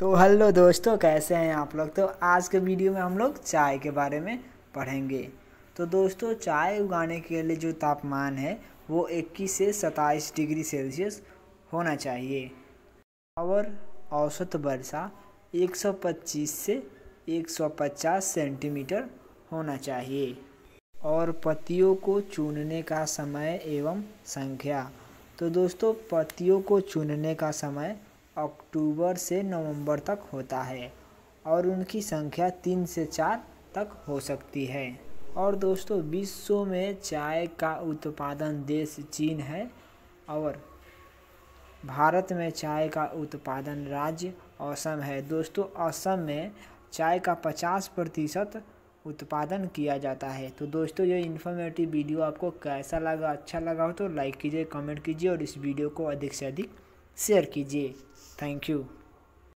तो हेलो दोस्तों, कैसे हैं आप लोग? तो आज के वीडियो में हम लोग चाय के बारे में पढ़ेंगे। तो दोस्तों, चाय उगाने के लिए जो तापमान है, वो 21 से 27 डिग्री सेल्सियस होना चाहिए। और औसत वर्षा 125 से 150 सेंटीमीटर होना चाहिए। और पतियों को चुनने का समय एवं संख्या। तो दोस्तों पतियों को चुनने का समय अक्टूबर से नवंबर तक होता है और उनकी संख्या तीन से चार तक हो सकती है। और दोस्तों, विश्व में चाय का उत्पादन देश चीन है और भारत में चाय का उत्पादन राज्य असम है। दोस्तों, असम में चाय का 50 प्रतिशत उत्पादन किया जाता है। तो दोस्तों, ये इन्फॉर्मेटिव वीडियो आपको कैसा लगा अच्छा लगा हो तो लाइक कीजिए कमेंट कीजिए और इस वीडियो को अधिक से अधिक शेयर कीजिए। Thank you.